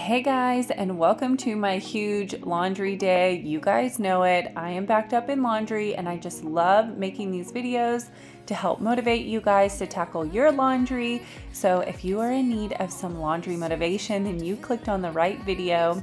Hey guys, and welcome to my huge laundry day. You guys know it. I am backed up in laundry, and I just love making these videos to help motivate you guys to tackle your laundry. So, if you are in need of some laundry motivation, then you clicked on the right video.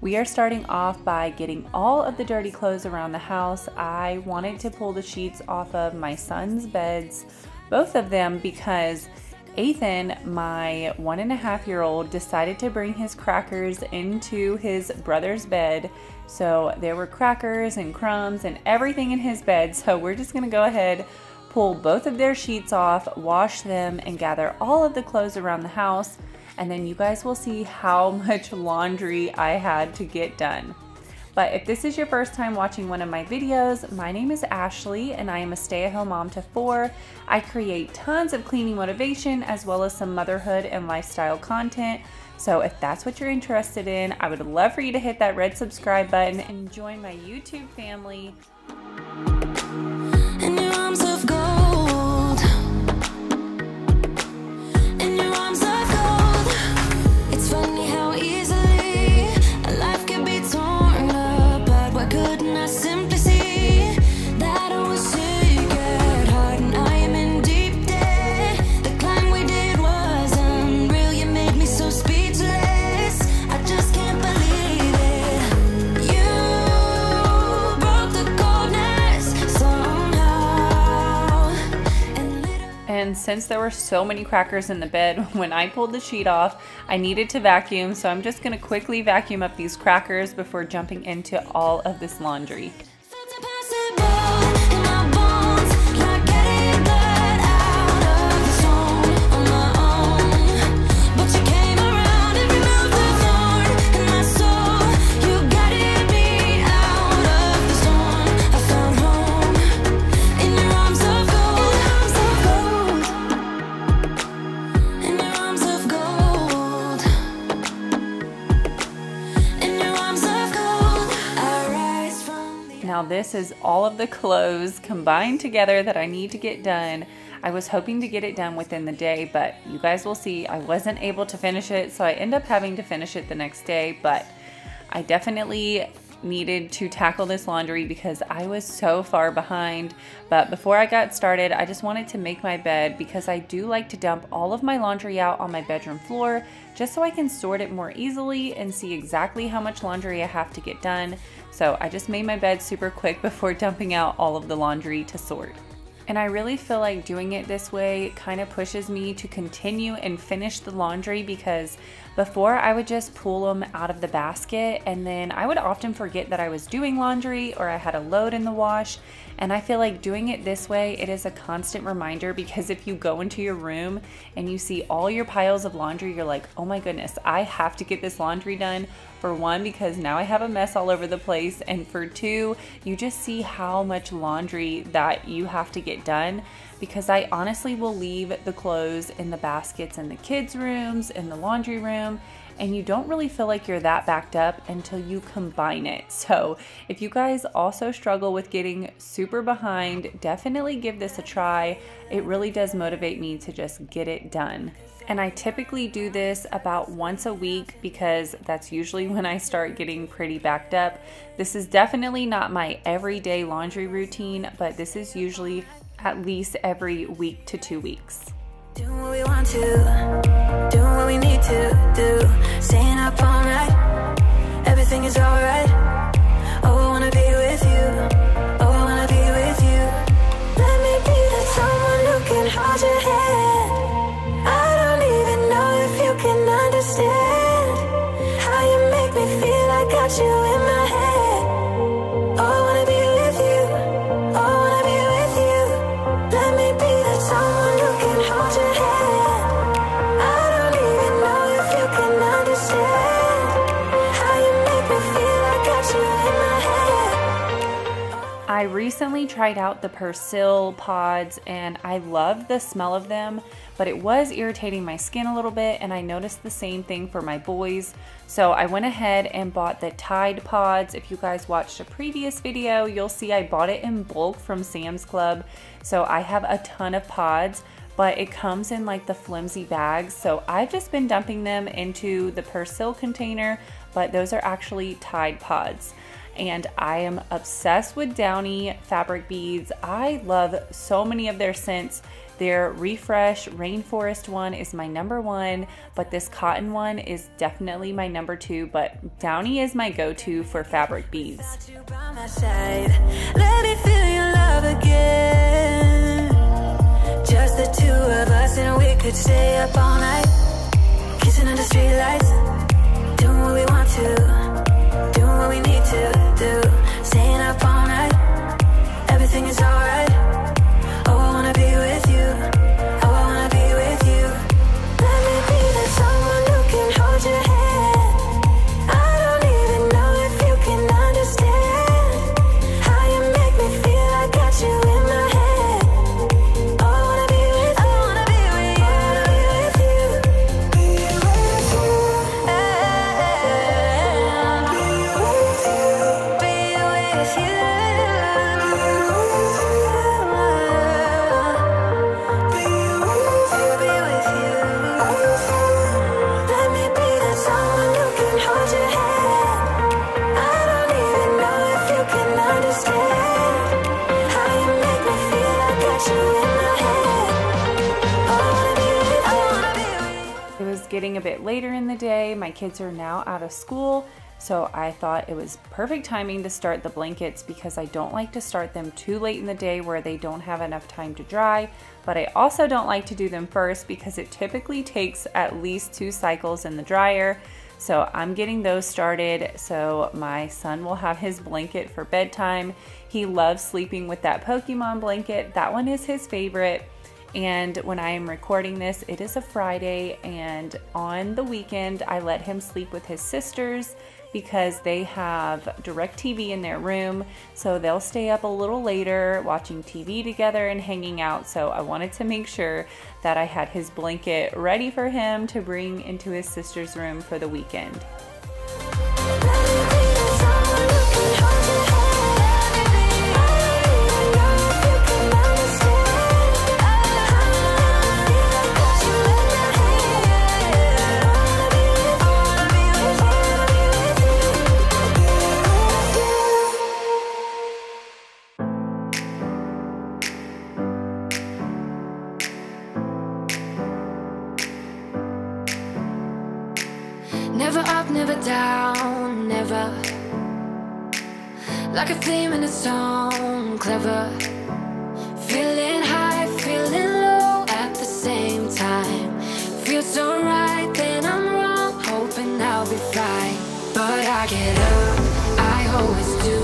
We are starting off by getting all of the dirty clothes around the house. I wanted to pull the sheets off of my son's beds, both of them, because Ethan, my one and a half year old, decided to bring his crackers into his brother's bed. So there were crackers and crumbs and everything in his bed. So we're just gonna go ahead, pull both of their sheets off, wash them, and gather all of the clothes around the house. And then you guys will see how much laundry I had to get done. But if this is your first time watching one of my videos, my name is Ashley and I am a stay-at-home mom to four. I create tons of cleaning motivation as well as some motherhood and lifestyle content. So if that's what you're interested in, I would love for you to hit that red subscribe button and join my YouTube family. Since there were so many crackers in the bed, when I pulled the sheet off, I needed to vacuum. So I'm just gonna quickly vacuum up these crackers before jumping into all of this laundry. Now this is all of the clothes combined together that I need to get done. I was hoping to get it done within the day, but you guys will see I wasn't able to finish it, so I end up having to finish it the next day, but I definitely needed to tackle this laundry because I was so far behind. But before I got started, I just wanted to make my bed because I do like to dump all of my laundry out on my bedroom floor just so I can sort it more easily and see exactly how much laundry I have to get done. So I just made my bed super quick before dumping out all of the laundry to sort. And I really feel like doing it this way kind of pushes me to continue and finish the laundry because before I would just pull them out of the basket and then I would often forget that I was doing laundry or I had a load in the wash. And I feel like doing it this way, it is a constant reminder because if you go into your room and you see all your piles of laundry, you're like, oh my goodness, I have to get this laundry done for one, because now I have a mess all over the place. And for two, you just see how much laundry that you have to get done because I honestly will leave the clothes in the baskets in the kids' rooms, in the laundry room, and you don't really feel like you're that backed up until you combine it. So, if you guys also struggle with getting super behind, definitely give this a try. It really does motivate me to just get it done. And I typically do this about once a week because that's usually when I start getting pretty backed up. This is definitely not my everyday laundry routine, but this is usually at least every week to two weeks. What we want to, what we need to do, staying up all night, everything is alright. Oh, I wanna be with you. Oh, I wanna be with you. Let me be the someone who can hold your hand. I recently tried out the Persil pods and I love the smell of them, but it was irritating my skin a little bit and I noticed the same thing for my boys. So I went ahead and bought the Tide pods. If you guys watched a previous video, you'll see I bought it in bulk from Sam's Club. So I have a ton of pods, but it comes in like the flimsy bags. So I've just been dumping them into the Persil container, but those are actually Tide Pods. And I am obsessed with Downy fabric beads. I love so many of their scents. Their Refresh Rainforest one is my number one, but this cotton one is definitely my number two. But Downy is my go to for fabric beads. Just the two of us, and we could stay up all night, kissing under streetlights, doing what we want to, what we need to do, staying up all night. Everything is alright. Kids are now out of school, so I thought it was perfect timing to start the blankets because I don't like to start them too late in the day where they don't have enough time to dry. But I also don't like to do them first because it typically takes at least two cycles in the dryer. So I'm getting those started so my son will have his blanket for bedtime. He loves sleeping with that Pokemon blanket. That one is his favorite. And when I am recording this, it is a Friday, and on the weekend, I let him sleep with his sisters because they have DirecTV in their room. So they'll stay up a little later watching TV together and hanging out. So I wanted to make sure that I had his blanket ready for him to bring into his sister's room for the weekend. Like a theme in a song, clever. Feeling high, feeling low at the same time. Feels so right, then I'm wrong Hoping I'll be fine. But I get up, I always do.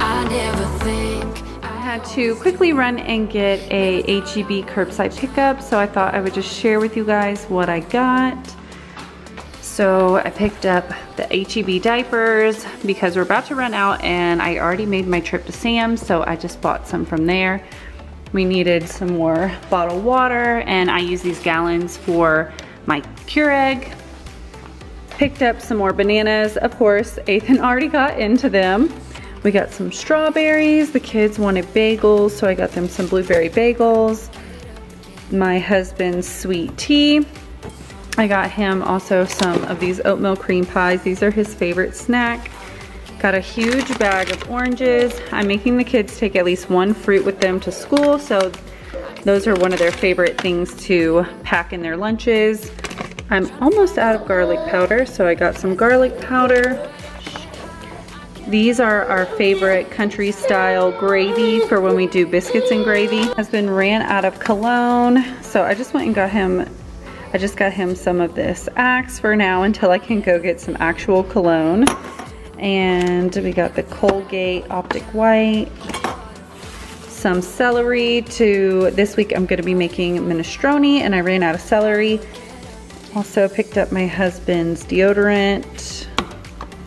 I never think I had to quickly run and get a HEB curbside pickup so I thought I would just share with you guys what I got so I picked up the HEB diapers because we're about to run out and I already made my trip to Sam's, so I just bought some from there. We needed some more bottled water and I use these gallons for my Keurig. Picked up some more bananas. Of course, Ethan already got into them. We got some strawberries. The kids wanted bagels, so I got them some blueberry bagels. My husband's sweet tea. I got him also some of these oatmeal cream pies. These are his favorite snack. Got a huge bag of oranges. I'm making the kids take at least one fruit with them to school, so those are one of their favorite things to pack in their lunches. I'm almost out of garlic powder, so I got some garlic powder. These are our favorite country style gravy for when we do biscuits and gravy. Husband ran out of cologne, so I just went and got him I just got him some of this Axe for now until I can go get some actual cologne. And we got the Colgate Optic White, some celery to, this week I'm gonna be making minestrone and I ran out of celery. Also picked up my husband's deodorant.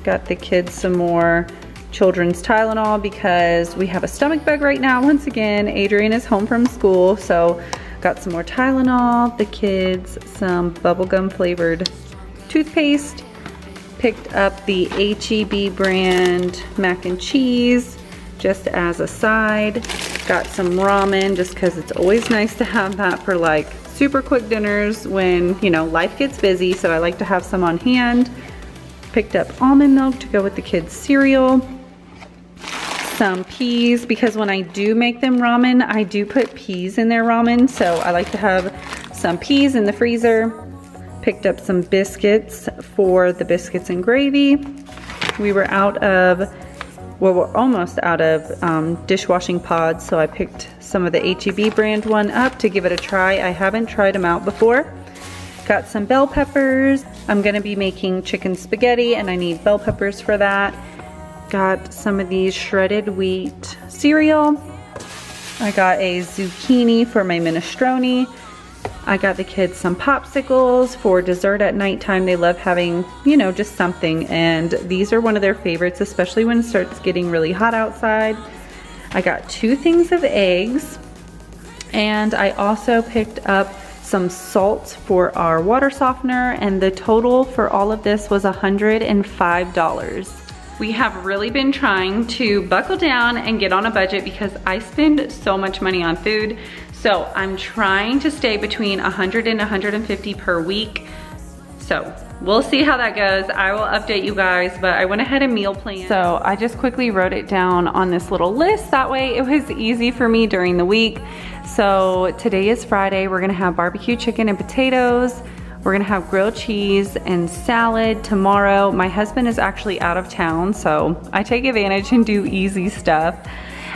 Got the kids some more children's Tylenol because we have a stomach bug right now. Once again, Adrian is home from school, so Got some more Tylenol, the kids, some bubblegum flavored toothpaste. Picked up the HEB brand mac and cheese just as a side. Got some ramen just because it's always nice to have that for like super quick dinners when, you know, life gets busy. So I like to have some on hand. Picked up almond milk to go with the kids' cereal. Some peas because when I do make them ramen, I do put peas in their ramen. So I like to have some peas in the freezer. Picked up some biscuits for the biscuits and gravy. We were out of well, we're almost out of um, dishwashing pods, so I picked some of the HEB brand one up to give it a try. I haven't tried them out before. Got some bell peppers. I'm gonna be making chicken spaghetti and I need bell peppers for that. Got some of these shredded wheat cereal. I got a zucchini for my minestrone. I got the kids some popsicles for dessert at nighttime. They love having, you know, just something. And these are one of their favorites, especially when it starts getting really hot outside. I got two things of eggs. And I also picked up some salt for our water softener. And the total for all of this was $105. We have really been trying to buckle down and get on a budget because I spend so much money on food. So I'm trying to stay between 100 and 150 per week. So we'll see how that goes. I will update you guys, but I went ahead and meal plan. So I just quickly wrote it down on this little list. That way it was easy for me during the week. So today is Friday. We're gonna have barbecue chicken and potatoes. We're gonna have grilled cheese and salad tomorrow. My husband is actually out of town, so I take advantage and do easy stuff.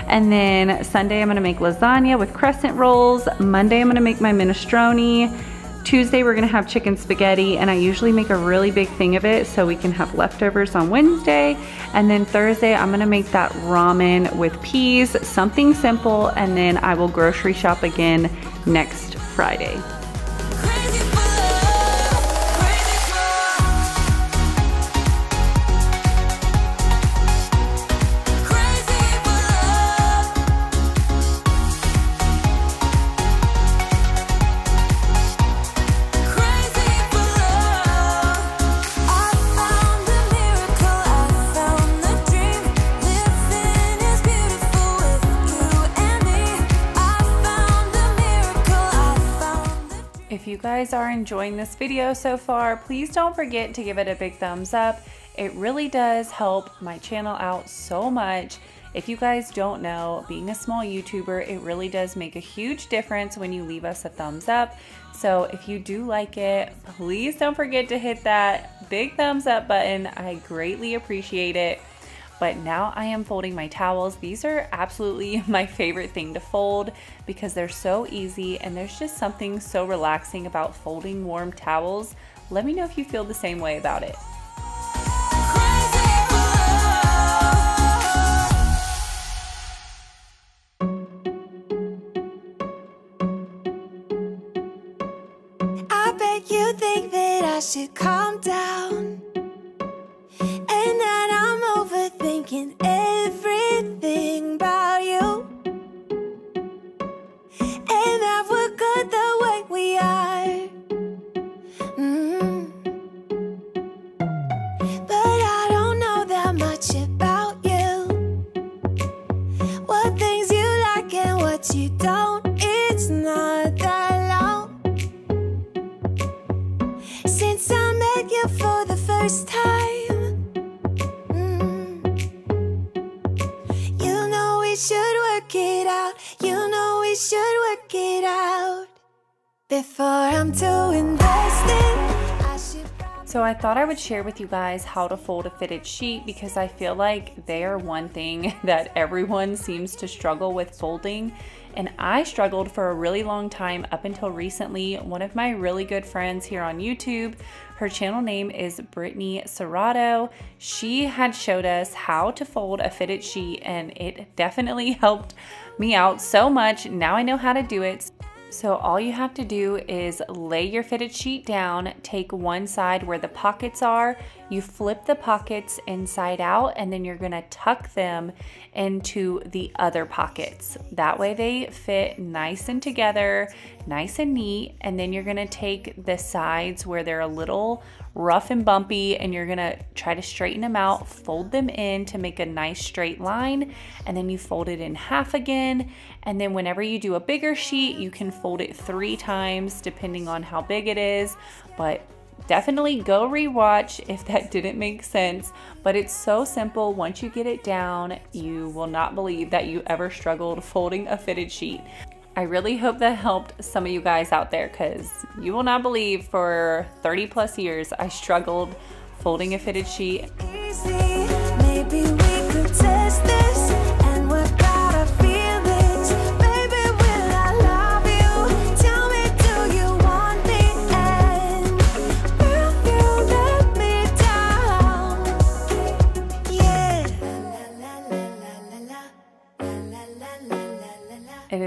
And then Sunday I'm gonna make lasagna with crescent rolls. Monday I'm gonna make my minestrone. Tuesday we're gonna have chicken spaghetti and I usually make a really big thing of it so we can have leftovers on Wednesday. And then Thursday I'm gonna make that ramen with peas, something simple, and then I will grocery shop again next Friday. Guys are enjoying this video so far, please don't forget to give it a big thumbs up. It really does help my channel out so much. If you guys don't know, being a small YouTuber, it really does make a huge difference when you leave us a thumbs up. So if you do like it, please don't forget to hit that big thumbs up button. I greatly appreciate it but now I am folding my towels. These are absolutely my favorite thing to fold because they're so easy and there's just something so relaxing about folding warm towels. Let me know if you feel the same way about it. Things you like and what you don't, it's not that long. Since I met you for the first time. Mm. You know we should work it out. You know we should work it out before I'm too invested. So I thought I would share with you guys how to fold a fitted sheet because I feel like they are one thing that everyone seems to struggle with folding. And I struggled for a really long time up until recently. One of my really good friends here on YouTube, her channel name is Brittany Serrato. She had showed us how to fold a fitted sheet and it definitely helped me out so much. Now I know how to do it. So all you have to do is lay your fitted sheet down, take one side where the pockets are, you flip the pockets inside out, and then you're gonna tuck them into the other pockets. That way they fit nice and together, nice and neat, and then you're gonna take the sides where they're a little rough and bumpy and you're gonna try to straighten them out, fold them in to make a nice straight line, and then you fold it in half again. And then whenever you do a bigger sheet, you can fold it three times depending on how big it is. But definitely go rewatch if that didn't make sense. But it's so simple. Once you get it down, you will not believe that you ever struggled folding a fitted sheet. I really hope that helped some of you guys out there because you will not believe for 30 plus years I struggled folding a fitted sheet.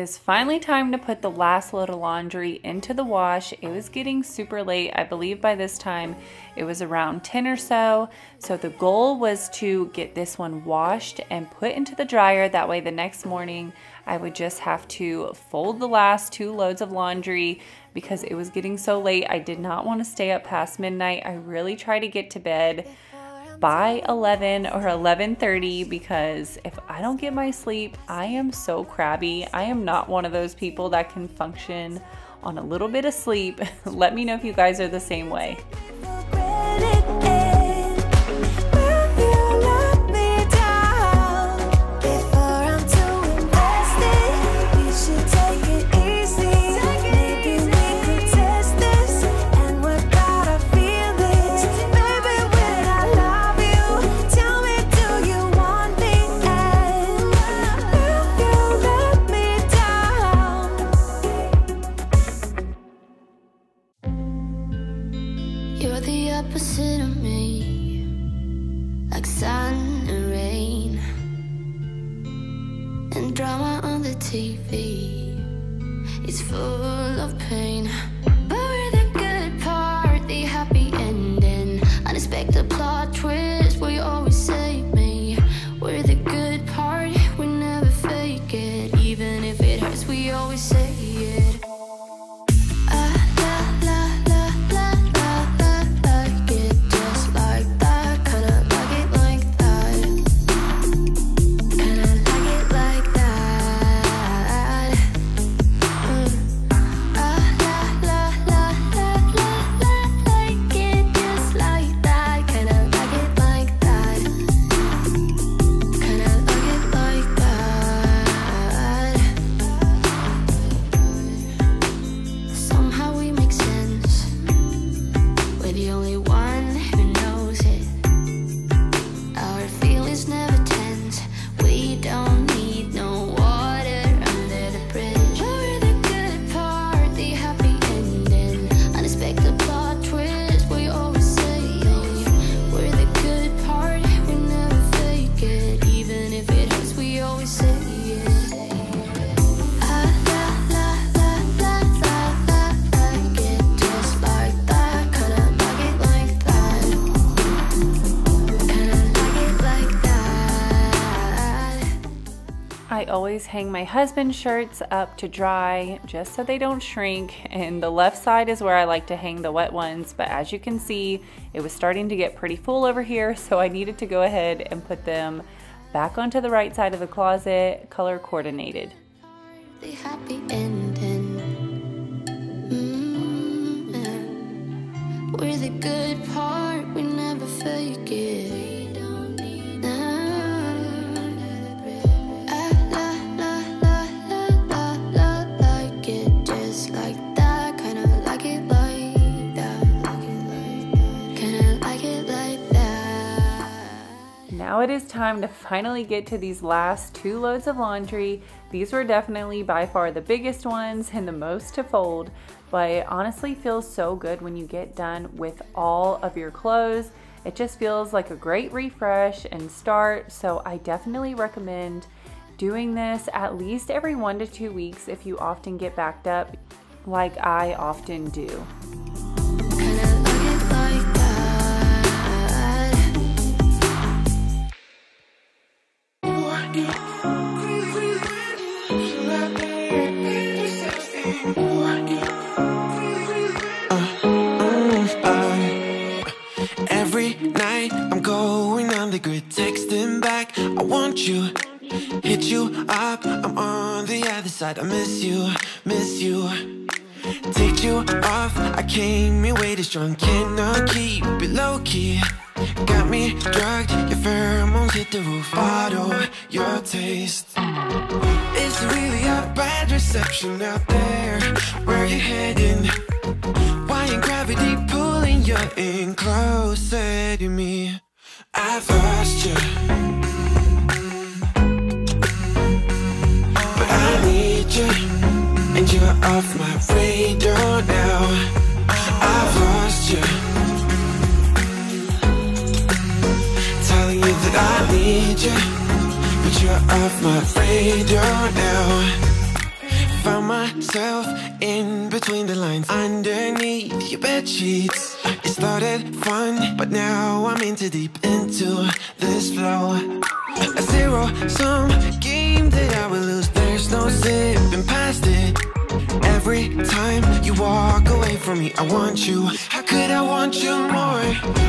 Is finally time to put the last load of laundry into the wash. It was getting super late. I believe by this time it was around 10 or so. So the goal was to get this one washed and put into the dryer. That way the next morning I would just have to fold the last two loads of laundry because it was getting so late. I did not want to stay up past midnight. I really tried to get to bed by 11 or 11:30 because if I don't get my sleep, I am so crabby. I am not one of those people that can function on a little bit of sleep. Let me know if you guys are the same way. opposite of me. Always hang my husband's shirts up to dry just so they don't shrink. And the left side is where I like to hang the wet ones. But as you can see, it was starting to get pretty full over here. So I needed to go ahead and put them back onto the right side of the closet, color coordinated. Mm-hmm. We're the good part, we never fake it. Is time to finally get to these last two loads of laundry. These were definitely by far the biggest ones and the most to fold, but it honestly feels so good when you get done with all of your clothes. It just feels like a great refresh and start, so I definitely recommend doing this at least every one to two weeks if you often get backed up like I often do. Uh, uh, uh, every night I'm going on the grid, texting back. I want you, hit you up. I'm on the other side. I miss you, miss you. Take you off. I came in way too strong, cannot keep it low key. Got me drugged, your pheromones hit the roof. Bottle reception out there. Where you heading? Why ain't gravity pulling you in closer to me? I've lost you. But I need you. And you're off my radar now. I've lost you. Telling you that I need you. But you're off my radar now. Myself in between the lines underneath your bed sheets. It started fun, but now I'm into deep into this flow. A zero sum game that I will lose. There's no zipping past it. Every time you walk away from me, I want you. How could I want you more?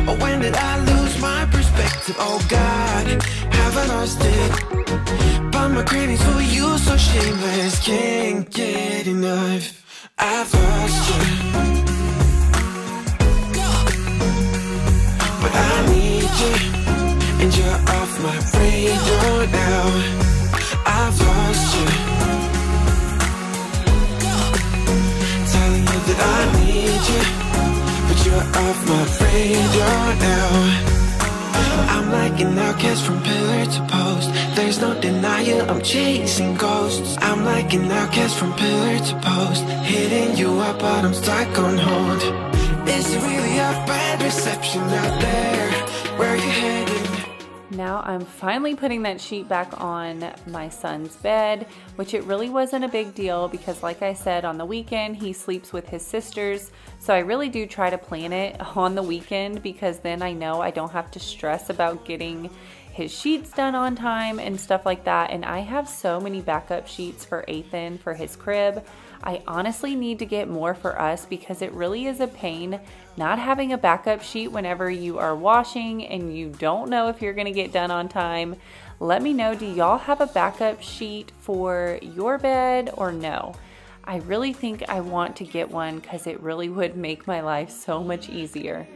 Or when did I lose my perspective? Oh God, have I lost it? But my cravings for you so shameless, can't get enough. I've lost you. But I need you, and you're off my radar now. I've lost you. Need you, but you're off my radar now. I'm like an outcast from pillar to post. There's no denial, I'm chasing ghosts. I'm like an outcast from pillar to post. Hitting you up, but I'm stuck on hold. It's really a bad reception out there. Where you heading? Now I'm finally putting that sheet back on my son's bed, which it really wasn't a big deal because like I said, on the weekend he sleeps with his sisters. So I really do try to plan it on the weekend because then I know I don't have to stress about getting his sheets done on time and stuff like that. And I have so many backup sheets for Ethan for his crib. I honestly need to get more for us because it really is a pain not having a backup sheet whenever you are washing and you don't know if you're gonna get done on time. Let me know, do y'all have a backup sheet for your bed or no? I really think I want to get one because it really would make my life so much easier.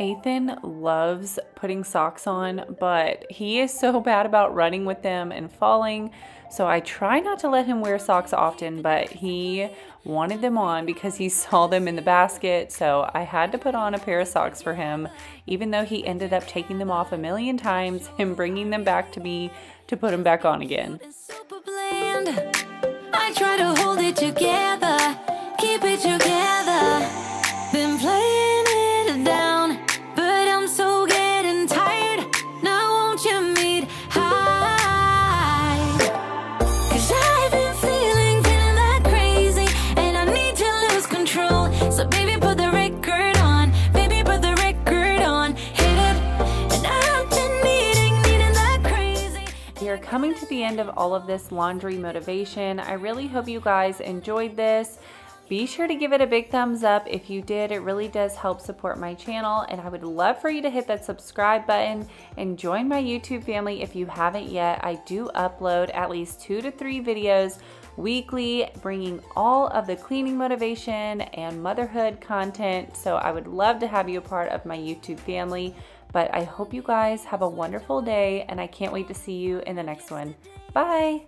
Ethan loves putting socks on, but he is so bad about running with them and falling. So I try not to let him wear socks often, but he wanted them on because he saw them in the basket. So I had to put on a pair of socks for him, even though he ended up taking them off a million times and bringing them back to me to put them back on again. I try to hold it together, keep it together. Coming to the end of all of this laundry motivation. I really hope you guys enjoyed this. Be sure to give it a big thumbs up if you did. It really does help support my channel and I would love for you to hit that subscribe button and join my YouTube family if you haven't yet. I do upload at least two to three videos weekly, bringing all of the cleaning motivation and motherhood content. So I would love to have you a part of my YouTube family. But I hope you guys have a wonderful day and I can't wait to see you in the next one. Bye!